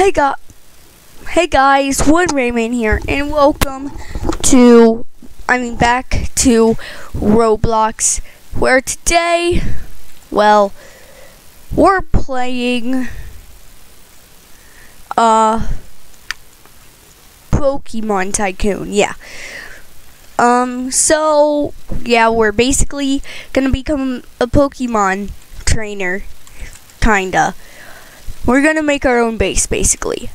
Hey guys, hey guys, Wood Rayman here, and welcome to, I mean, back to Roblox, where today, well, we're playing, uh, Pokemon Tycoon, yeah. Um, so, yeah, we're basically gonna become a Pokemon trainer, kinda. We're gonna make our own base, basically.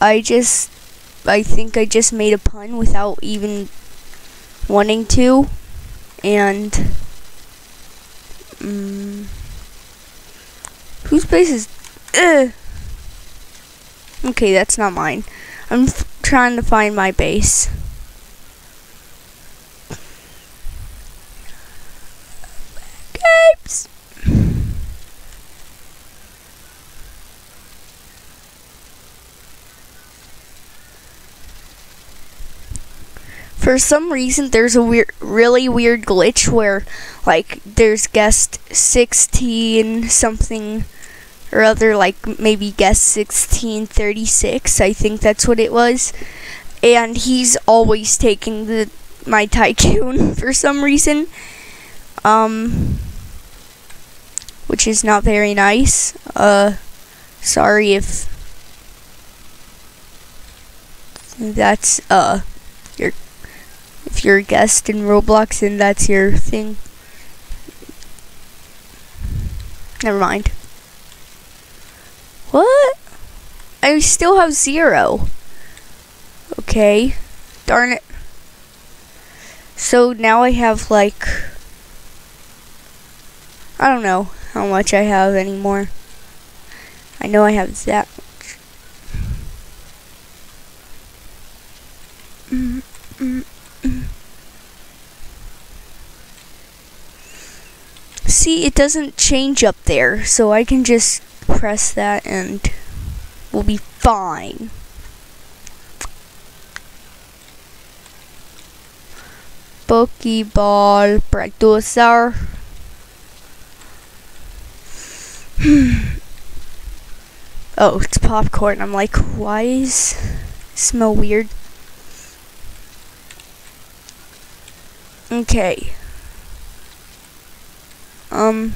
I just, I think I just made a pun without even wanting to, and, um, whose base is. Okay, that's not mine. I'm trying to find my base. For some reason, there's a weird, really weird glitch where, like, there's guest 16 something or other, like maybe guest 1636. I think that's what it was. And he's always taking the my tycoon for some reason. Um, which is not very nice. Uh, sorry if that's uh your if you're a guest in Roblox and that's your thing. Never mind. What? I still have zero. Okay. Darn it. So now I have like I don't know how much I have anymore. I know I have that much. Mm, mm, mm. See, it doesn't change up there, so I can just press that and we'll be fine. Pokeball producer. oh, it's popcorn. I'm like, why is smell weird? Okay. Um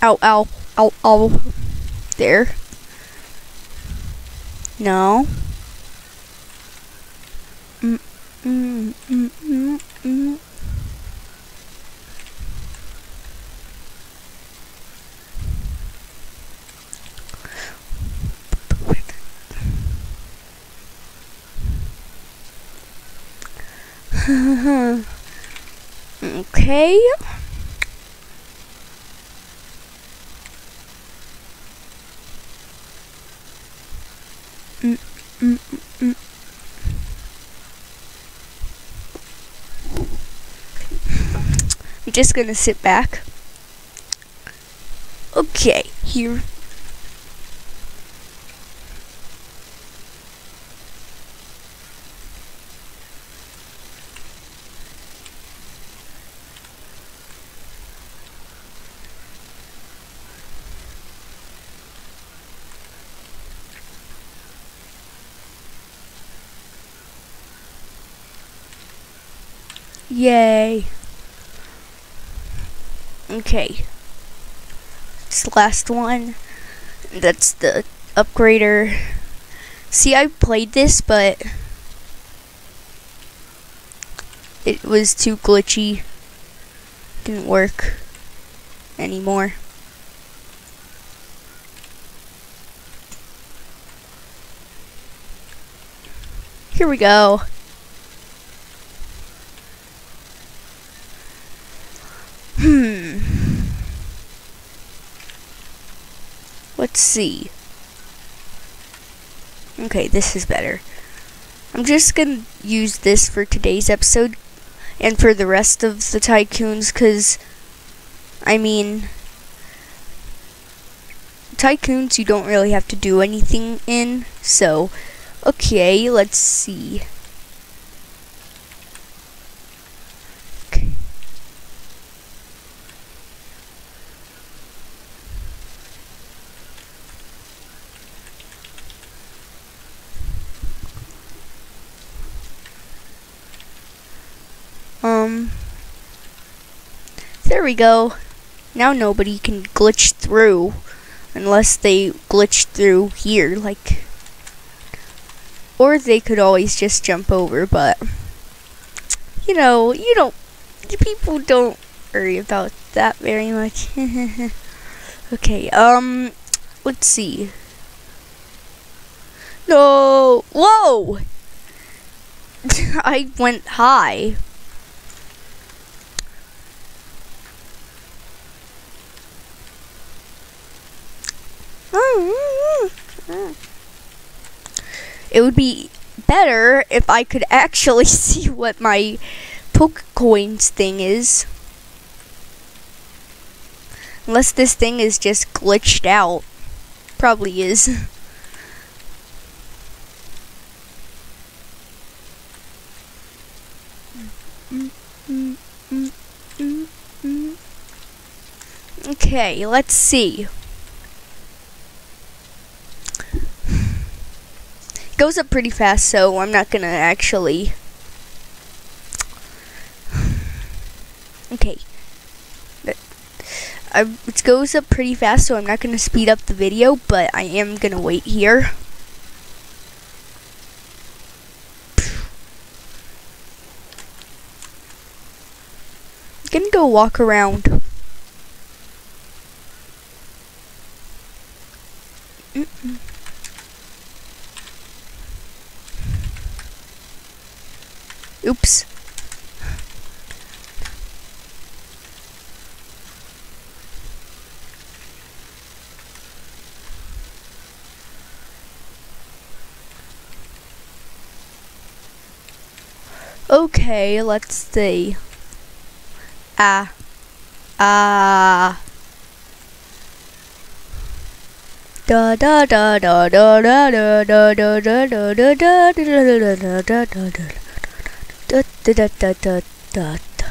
Ow, ow, ow, ow. There. No. Mm, mm, mm, mm, mm. okay. I'm just gonna sit back. Okay, here. Yay. Okay. This last one. That's the upgrader. See, I played this, but it was too glitchy. Didn't work anymore. Here we go. Let's see. Okay, this is better. I'm just gonna use this for today's episode and for the rest of the tycoons because I mean tycoons you don't really have to do anything in so okay let's see okay. Um, there we go. Now nobody can glitch through unless they glitch through here, like, or they could always just jump over, but, you know, you don't, people don't worry about that very much. okay, um, let's see. No, whoa! I went high. It would be better if I could actually see what my Pokecoins thing is. Unless this thing is just glitched out. Probably is. Okay, let's see. Goes up pretty fast, so I'm not gonna actually. Okay. I, it goes up pretty fast, so I'm not gonna speed up the video, but I am gonna wait here. I'm gonna go walk around. Mm -mm. Oops. Okay, let's see. Ah. Ah. Da da da da da da da da da da da da da da da da da da da da da da da.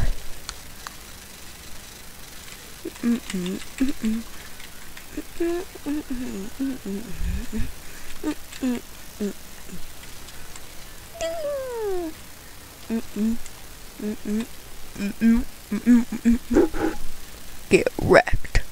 Get wrecked.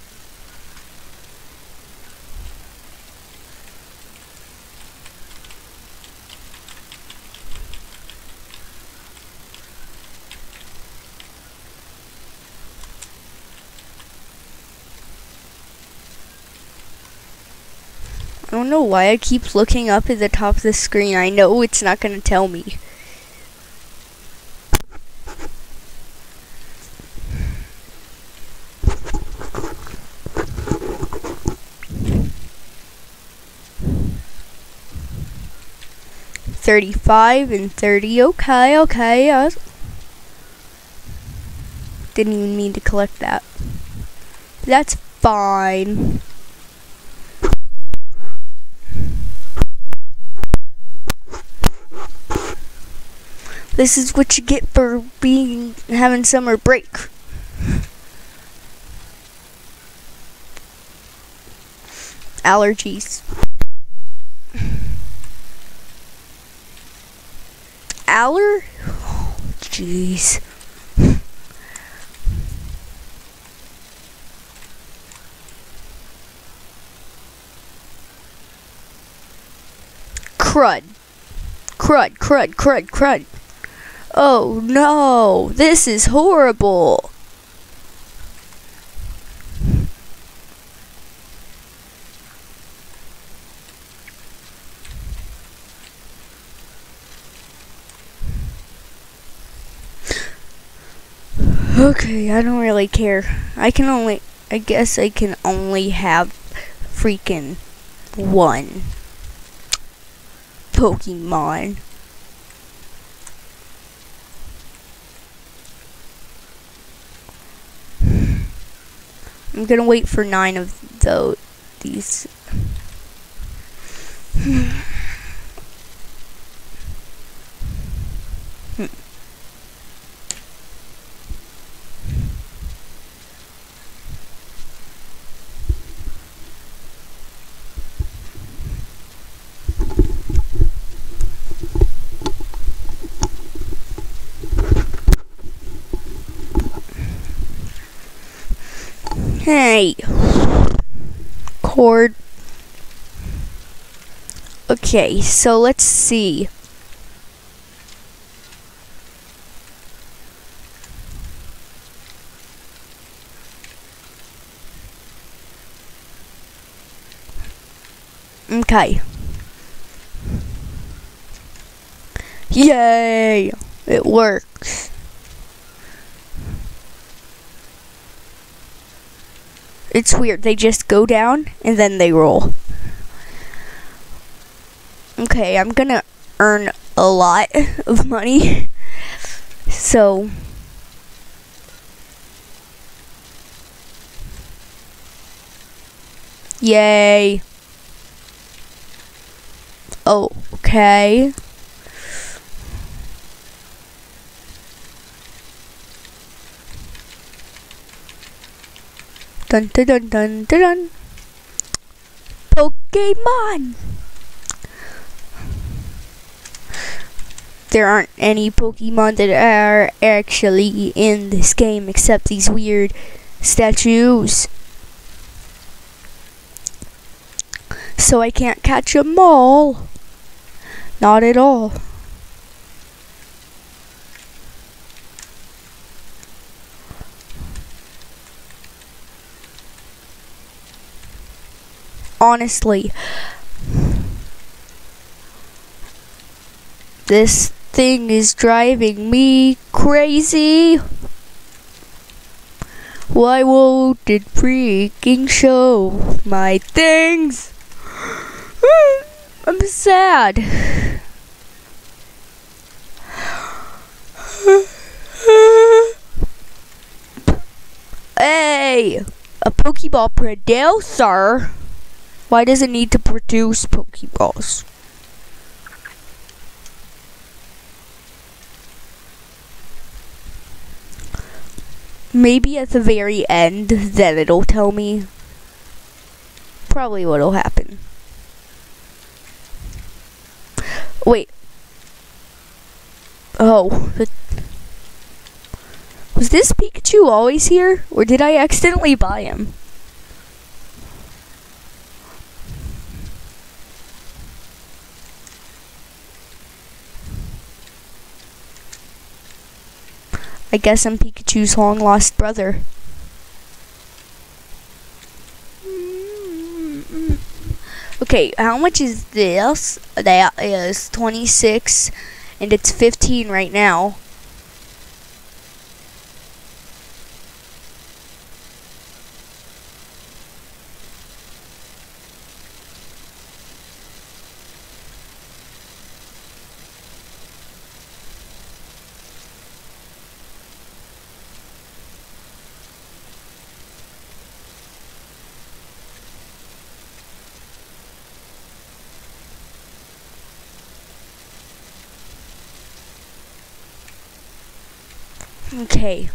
Don't know why I keep looking up at the top of the screen. I know it's not going to tell me. Thirty-five and thirty. Okay, okay. Didn't even mean to collect that. That's fine. This is what you get for being having summer break. Allergies. Aller? Jeez. crud. Crud, crud, crud, crud. Oh no, this is horrible. Okay, I don't really care. I can only, I guess I can only have freaking one Pokemon. I'm gonna wait for nine of those these. Hey. Cord. Okay, so let's see. Okay. Yay! It works. It's weird. They just go down and then they roll. Okay, I'm gonna earn a lot of money. So. Yay. Okay. Dun dun dun dun dun dun. Pokemon! There aren't any Pokemon that are actually in this game except these weird statues. So I can't catch them all. Not at all. Honestly. This thing is driving me crazy. Why won't it freaking show my things? I'm sad. hey, a Pokeball producer. Why does it need to produce Pokeballs? Maybe at the very end, then it'll tell me. Probably what'll happen. Wait. Oh. Was this Pikachu always here? Or did I accidentally buy him? I guess I'm Pikachu's long lost brother. Okay, how much is this? That is 26 and it's 15 right now. Okay.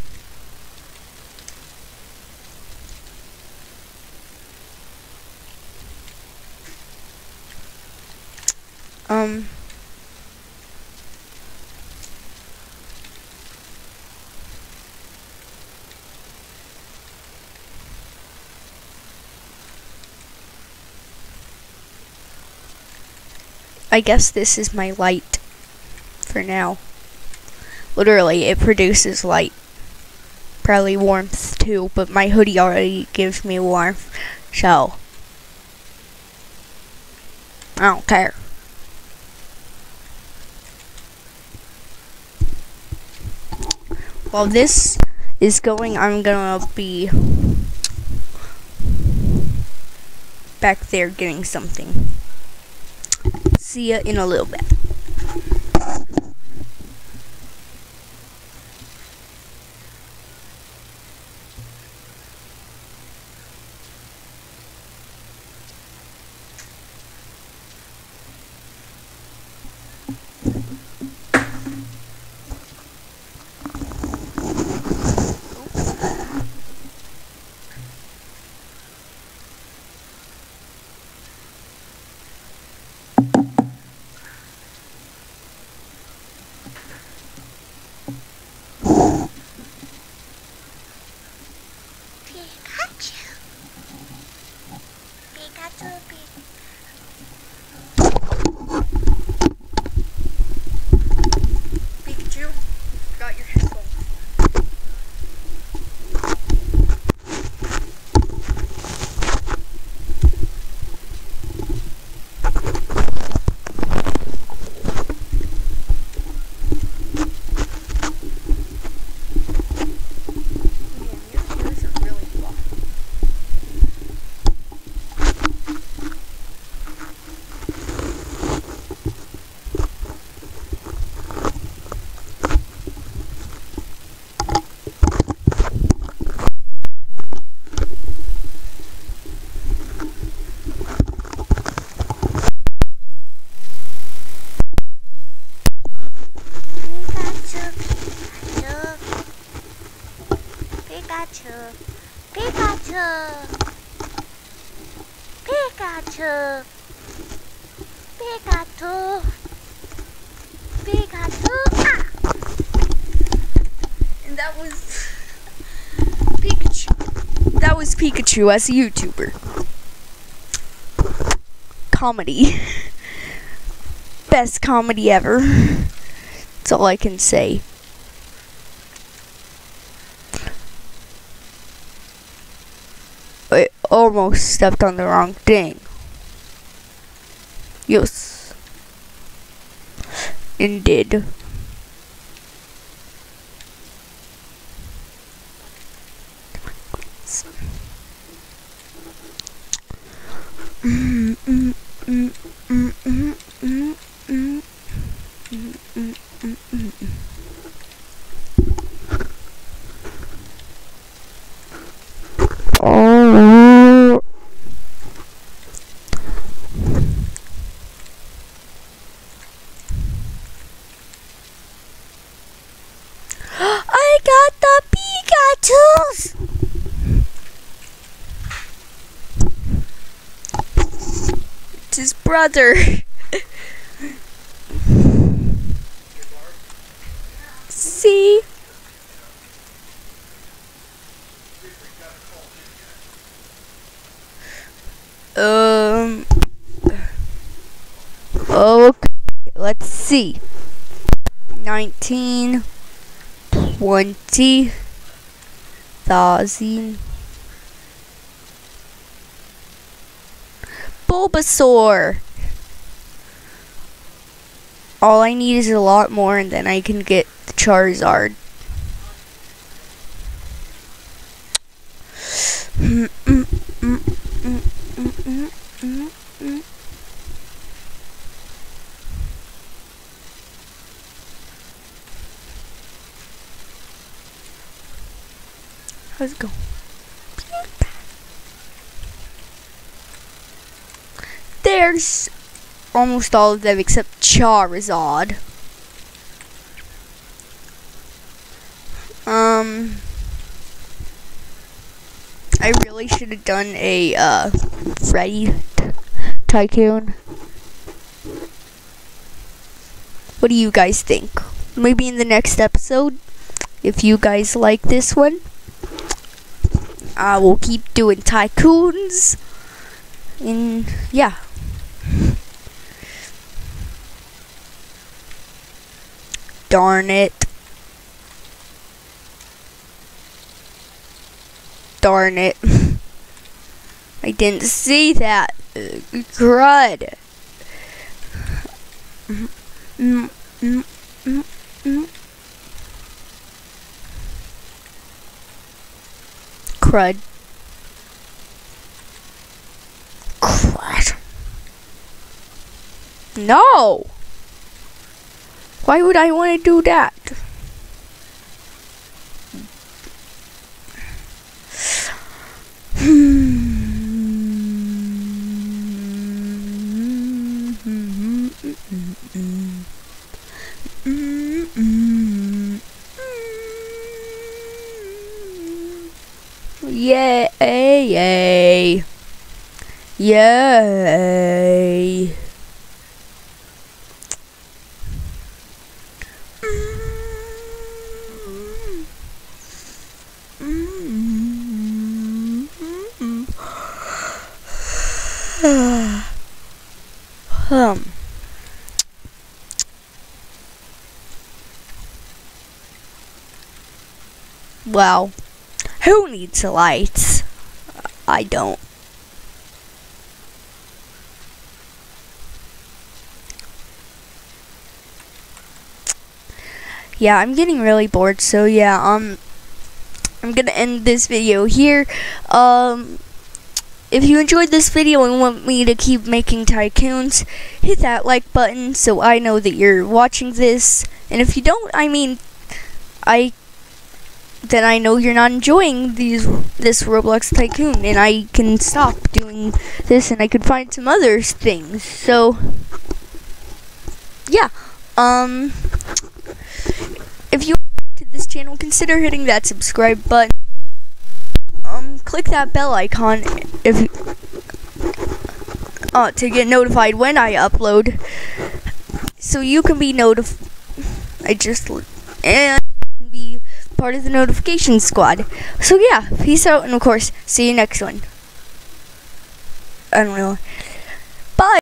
Um. I guess this is my light for now. Literally, it produces light. Probably warmth too, but my hoodie already gives me warmth, so I don't care. While this is going, I'm gonna be back there getting something. See ya in a little bit. Pikachu. Pikachu. Pikachu. Pikachu. Pikachu. Ah! And that was Pikachu. That was Pikachu as a YouTuber. Comedy. Best comedy ever. That's all I can say. I almost stepped on the wrong thing. Yes. Indeed. Oh. I got the Pikachu's. It's his brother. See? Um. Okay. Let's see. 19, 20, thousand. Bulbasaur. All I need is a lot more, and then I can get the Charizard. Let's go. There's almost all of them except Charizard. Um, I really should have done a uh, Freddy Tycoon. What do you guys think? Maybe in the next episode, if you guys like this one, I will keep doing tycoons. And yeah. Darn it. Darn it. I didn't see that. Crud. Mm, mm, mm. Crud. Crud. No! Why would I want to do that? Um. Well, who needs lights? I don't. Yeah, I'm getting really bored, so yeah, um, I'm gonna end this video here. Um, if you enjoyed this video and want me to keep making tycoons, hit that like button so I know that you're watching this. And if you don't, I mean, I then I know you're not enjoying these this Roblox tycoon, and I can stop doing this, and I could find some other things. So, yeah, um, if you this channel, consider hitting that subscribe button and click that bell icon if uh, to get notified when I upload. So you can be notified. I just and be part of the notification squad. So yeah, peace out, and of course, see you next one. I don't know. Bye.